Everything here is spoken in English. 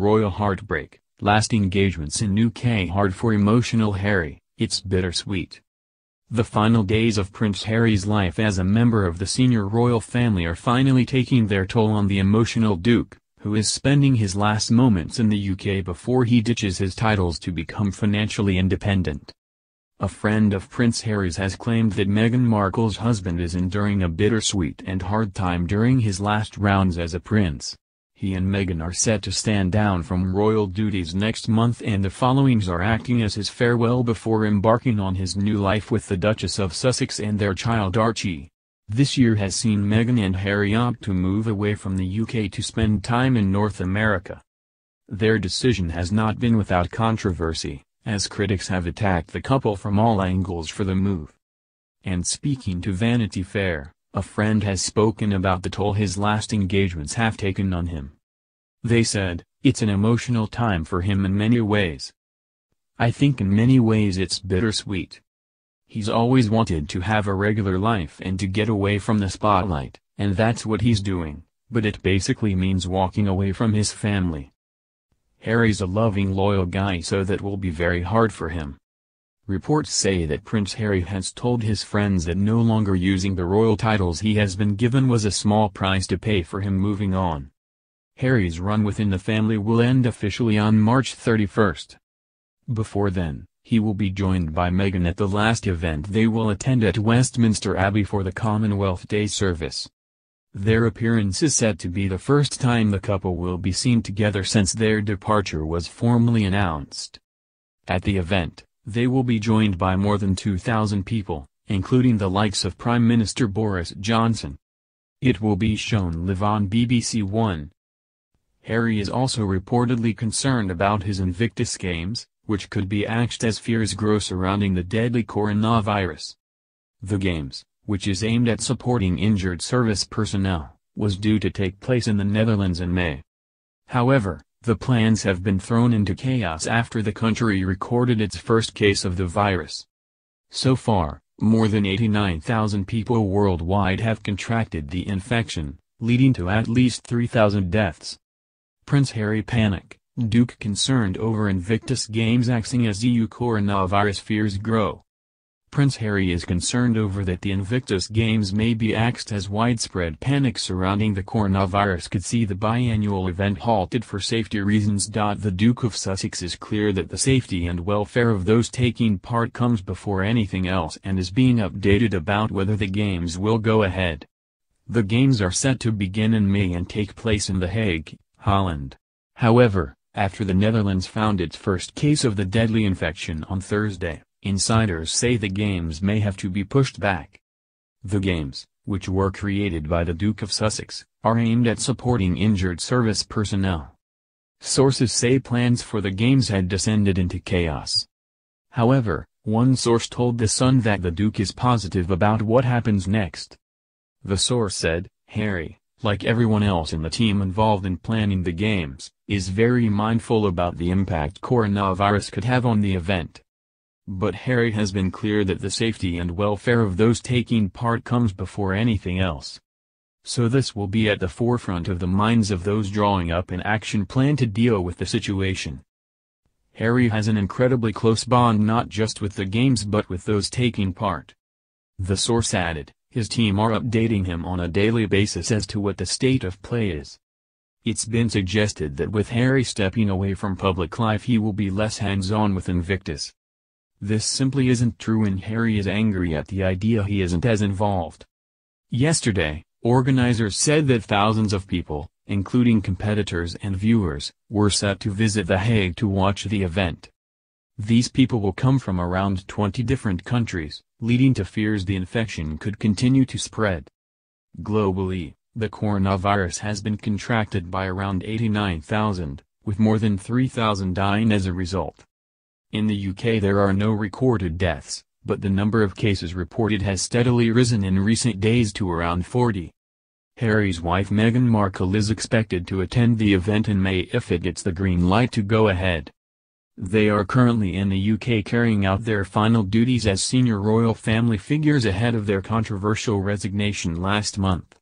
royal heartbreak, last engagements in UK hard for emotional Harry, it's bittersweet. The final days of Prince Harry's life as a member of the senior royal family are finally taking their toll on the emotional Duke, who is spending his last moments in the UK before he ditches his titles to become financially independent. A friend of Prince Harry's has claimed that Meghan Markle's husband is enduring a bittersweet and hard time during his last rounds as a prince. He and Meghan are set to stand down from royal duties next month and the followings are acting as his farewell before embarking on his new life with the Duchess of Sussex and their child Archie. This year has seen Meghan and Harry opt to move away from the UK to spend time in North America. Their decision has not been without controversy, as critics have attacked the couple from all angles for the move. And speaking to Vanity Fair, a friend has spoken about the toll his last engagements have taken on him. They said, it's an emotional time for him in many ways. I think in many ways it's bittersweet. He's always wanted to have a regular life and to get away from the spotlight, and that's what he's doing, but it basically means walking away from his family. Harry's a loving loyal guy so that will be very hard for him. Reports say that Prince Harry has told his friends that no longer using the royal titles he has been given was a small price to pay for him moving on. Harry's run within the family will end officially on March 31st. Before then, he will be joined by Meghan at the last event they will attend at Westminster Abbey for the Commonwealth Day service. Their appearance is said to be the first time the couple will be seen together since their departure was formally announced. At the event, they will be joined by more than 2,000 people, including the likes of Prime Minister Boris Johnson. It will be shown live on BBC One. Harry is also reportedly concerned about his Invictus Games, which could be axed as fears grow surrounding the deadly coronavirus. The Games, which is aimed at supporting injured service personnel, was due to take place in the Netherlands in May. However, the plans have been thrown into chaos after the country recorded its first case of the virus. So far, more than 89,000 people worldwide have contracted the infection, leading to at least 3,000 deaths. Prince Harry panic, Duke concerned over Invictus Games axing as EU coronavirus fears grow. Prince Harry is concerned over that the Invictus Games may be axed as widespread panic surrounding the coronavirus could see the biannual event halted for safety reasons. The Duke of Sussex is clear that the safety and welfare of those taking part comes before anything else and is being updated about whether the games will go ahead. The games are set to begin in May and take place in The Hague, Holland. However, after the Netherlands found its first case of the deadly infection on Thursday, Insiders say the games may have to be pushed back. The games, which were created by the Duke of Sussex, are aimed at supporting injured service personnel. Sources say plans for the games had descended into chaos. However, one source told The Sun that the Duke is positive about what happens next. The source said, Harry, like everyone else in the team involved in planning the games, is very mindful about the impact coronavirus could have on the event. But Harry has been clear that the safety and welfare of those taking part comes before anything else. So this will be at the forefront of the minds of those drawing up an action plan to deal with the situation. Harry has an incredibly close bond not just with the games but with those taking part. The source added, his team are updating him on a daily basis as to what the state of play is. It's been suggested that with Harry stepping away from public life he will be less hands-on with Invictus. This simply isn't true and Harry is angry at the idea he isn't as involved. Yesterday, organizers said that thousands of people, including competitors and viewers, were set to visit The Hague to watch the event. These people will come from around 20 different countries, leading to fears the infection could continue to spread. Globally, the coronavirus has been contracted by around 89,000, with more than 3,000 dying as a result. In the UK there are no recorded deaths, but the number of cases reported has steadily risen in recent days to around 40. Harry's wife Meghan Markle is expected to attend the event in May if it gets the green light to go ahead. They are currently in the UK carrying out their final duties as senior royal family figures ahead of their controversial resignation last month.